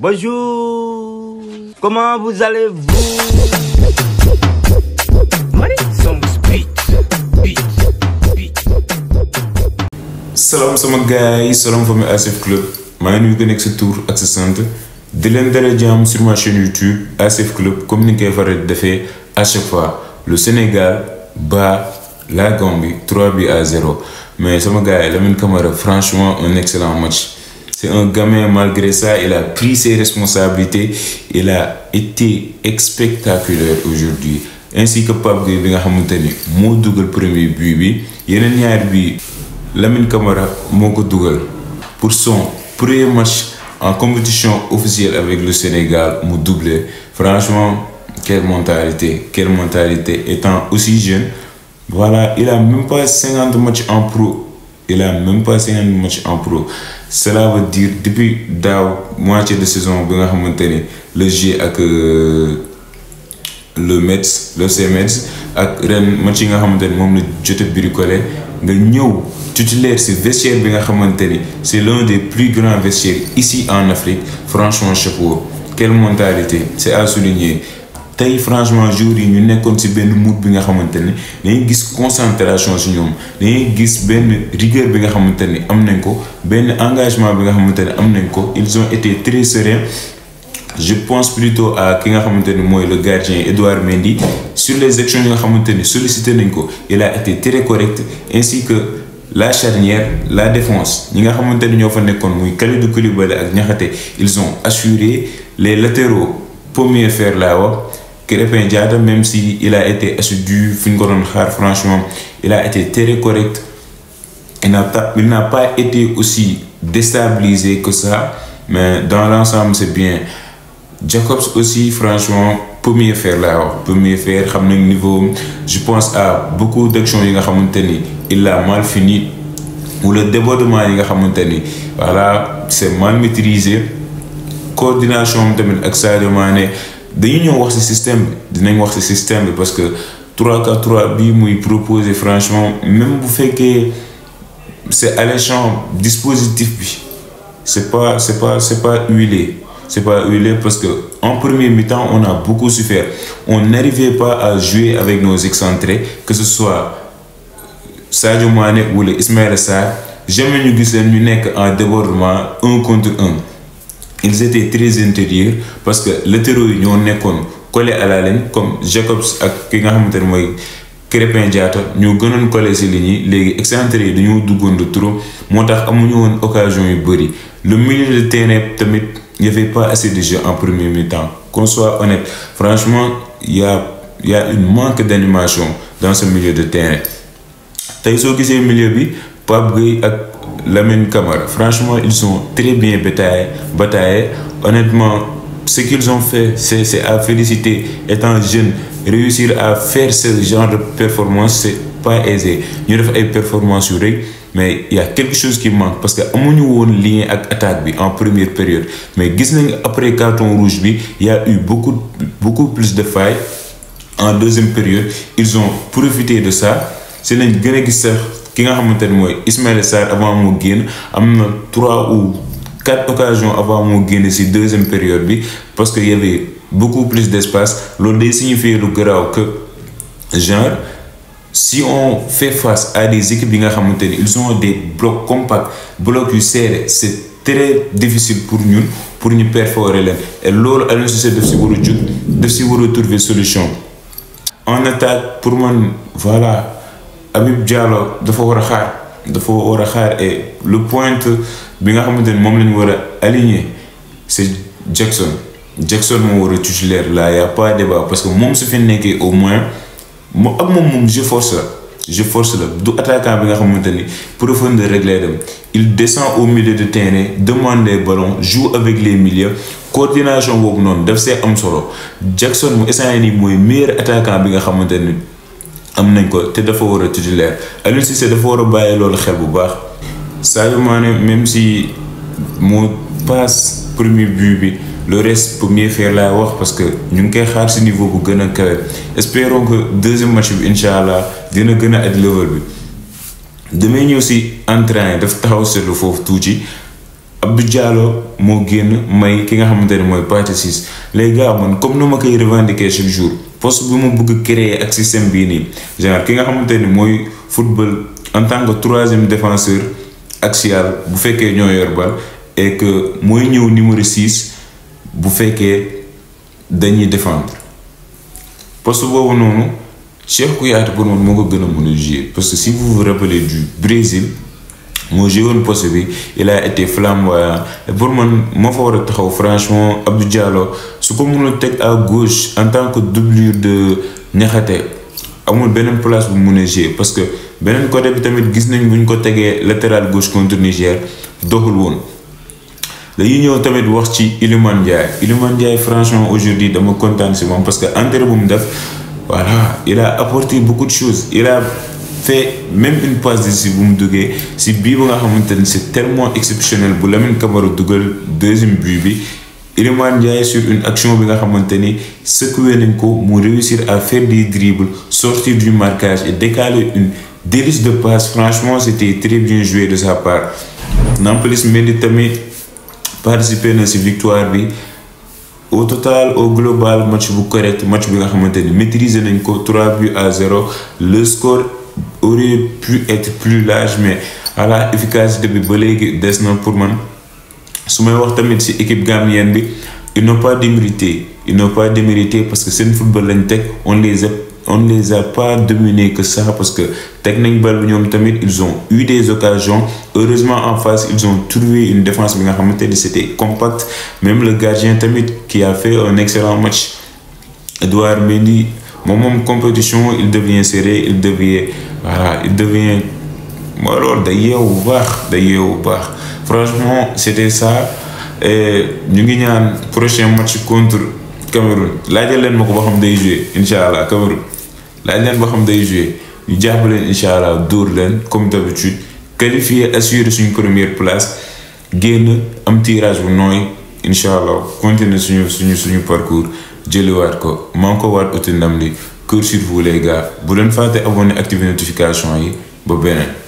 Bonjour. Comment vous allez-vous? salaam sama gars yi salaam famille ASF Club. Maa ngi nuyu ku nekk sa tur ak sa sant. Di leen dara jàmm sur ma chaîne YouTube ASF Club comme ni koy faral di defee à chaque fois. Le Sénégal bat la Gambie 3 buts à 0 mais sama gars yi Lamine Camara franchement un excellent match c'est un gamin malgré ça il a pris ses responsabilités il a été spectaculaire aujourd'hui. Ainsi que Pape Gueye bi nga xamante ni premier but bi yeneen ñaari bi Lamine Camara pour son premier match en compétition officielle avec le Sénégal mu doublé. Franchement quelle mentalité quelle mentalité étant aussi jeune voilà il a même pas cinquante matchs en pro il a même pas cinquante matchs en pro. Cela veut dire depuis daaw moitié de saison bi nga xamante le jeu ak le Metz le FC Metz ak ren match yi nga xamante ni moom la jot a bricolé nga ñëw titulaire si vestiaire bi nga c'est l'un des plus grands vestiaires ici en Afrique. Franchement chapeau. Quelle mentalité. C'est à souligner tey franchement jour yi ñu nekkoon si benn mood bi nga xamante ni dañuy gis concentration si ñoom dañuy gis benn rigueur bi nga xamante ni am nañ ko benn engagement bi nga xamante ni am nañ ko. Ils ont été très sereins. Je pense plutôt à ki nga xamante ni mooy le gardien Edouard Mendy. Sur les actions yi nga xamante ni sollicité nañ ko il a été très correct ainsi que la charnière la défense. Ñi nga xamante ni ñoo fa nekkoon muy Kalidou Koulibaly ak Niakhaté ils ont assuré les latéraux premier faire laa wax Krépin Diatta même si il a été assidu franchement il a été très correct. Il n'a pas été aussi déstabilisé que ça mais dans l'ensemble c'est bien. Jacobs aussi franchement premier faire laa wax premier faire xam nañ niveau je pense à beaucoup d'actions yi il a mal fini le débordement yi nga xamante ni voilà c'est mal maîtrisé. Coordination tamit ak Mané dañu ñëw wax ci système bi dinañ wax système parce que 3-4-3 bii muy proposé franchement même bu fekkee c'est alléchant dispositif bi c'est pas c'est pas c'est pas huilé c'est pas huilé parce que en premier mi-temps on a beaucoup souffert. On n'arrivait pas à jouer avec nos excentrés que ce soit Sadio Mané wala Ismaïla Sarr jamais ñu gis leen ñu en débordement un contre un ils étaient très intérieurs parce que latéraux yi ñoo nekkoon collés à la ligne comme Jacobs ak ki nga xamante ne mooy Krépin Diatta ñoo gënoon collé ci ligne yi. Léegi excentrés yi dañoo duggoon de trop moo tax occasion yu bëri. Le milieu de terrain tamit y avait pas assez de jeu en premier mi-temps. Qu'on soit honnête franchement il y a y a une manque d'animation dans ce milieu de terrain. Tey soo gisee milieu bi Gueye Lamine Camara. Franchement ils ont très bien bataillé bataillé honnêtement ce qu'ils ont fait c'est à féliciter. Étant jeune réussir à faire ce genre de performance c'est pas aisé. Def ay performances yu rëy mais il y a quelque chose qui manque parce que amuñu woon lien ak attaque bi en première période. Mais gis nañ après carton rouge il y a eu beaucoup beaucoup plus de failles. En deuxième période ils ont profité de ça. C'est lañ gën a ki nga xamante ne mooy Ismaïla Sarr avant moo génn am na trois ou quatre occasions avant moo génn ci deuxième période bi parce que y avait beaucoup plus d'espace. Loolu day signifier lu garaaw que genre si on fait face à des équipes yi nga xamante ni ils ont des blocs compacts blocs yu serrés c'est très difficile pour ñun pour ñu perforer leen. Et loolu Aliou Cissé daf ci war a jug daf ci war a trouver solution. En attaque pour man voilà Habib Diallo dafa war a xaar dafa war a xaar et le point bi nga xamante ni moom la war a aligner c'est Jackson. Jackson moo war a titulaire là y a pas débat parce que moom su fi nekkee au moins moom ak moom moom je force la je force la du attaquant bi nga xamante ni profondeur rek lay dem. Il descend au milieu de terrain demande les ballons joue avec les milieux coordination boobu noonu daf see am solo. Jackson mu instant nii mooy meilleur attaquant bi nga xamante ni am nañ ko te dafa war a titulaire. Aliou Cissé dafa war a bàyyi loolu xel bu baax. Sadio Mané même si moo passe premier but bi le reste pour mieux faire laa wax parce que ñu ngi koy xaar ci niveau bu gën a kawe. Espérons que deuxième match bi incha allah dina gën a aj level bi. Damay ñëw si entrain daf taxaw seetlu foofu tuuti. Abdou Diallo moo génn may ki nga xamante ne mooy Pathé Ciss. Les gars man comme nu ma koy revendiquer chaque jour poste bi ma bëgg créer ak système bii nii. Genre ki nga xamante ni mooy football en tant que troisième défenseur axial bu fekkee ñoo yor bal et mooy ñëw numéro six bu fekkee dañuy défendre. Poste boobu noonu Cheikh Kouyaté pour man moo ko gën a mën a jouer. Parce que si vous vous du Brésil moo joué poste bi il a été flamboyant. Et pour man moo fa taxaw franchement Abdou Diallo su ko mënul teg à gauche en tant que doublure de Niakhaté amul beneen place bu mun a parce que beneen côté bi tamit gis nañ bu ñu ko tegee latéral gauche contre Niger doxul woon. dañuy ñëw tamit wax ci Iliman Ndiaye. Iliman Ndiaye franchement aujourd'hui dama kontaan si moom parce que entrée bu mu def voilà il a apporté beaucoup de choses. Il a fait même une passe décisive bu mu si bii ba nga c'est tellement exceptionnel bu Lamine Camara dugal deuxième but bi Iliman Ndiaye sur une action bi nga xamante ni secoué nañ réussir à faire des dribbles sortir du marquage et décaler une délice de passe. Franchement c'était très bien joué de sa part. Nampalys Mendy tamit participer na ci victoire au total au global match bu correct match bi nga xamante ni maîtriser nañ ko 3 buts à 0 le score aurait pu être plus large mais voilà efficacité bi ba léegi des pour man. Su may wax tamit équipe ils n'ont pas démérité. Ils n'ont pas démérité parce que seen football lañ teg on les a on les a pas dominés que ça parce que teg ils ont eu des occasions. Heureusement en face ils ont trouvé une défense bi nga c'était compact. Même le gardien tamit qui a fait un excellent match. Edouard Mendy moom moom compétition il devient serré il devient voilà il devient mooy loolu day franchement c'était ça. Ñu ngi ñaan prochain match contre Cameroun. Laajal leen ma ko ba xam allah Cameroun. Laaj leen ba xam day jouer. Ñu jàpp leen incha comme d'habitude. Qualifier assurer suñu première place. Génn am tirage bu nooy incha allah continuer suñu suñu suñu parcours jëliwaat ko man ko waat uti ndam li kër sur vous les bu leen fàtte abonné activer notification yi ba beneen.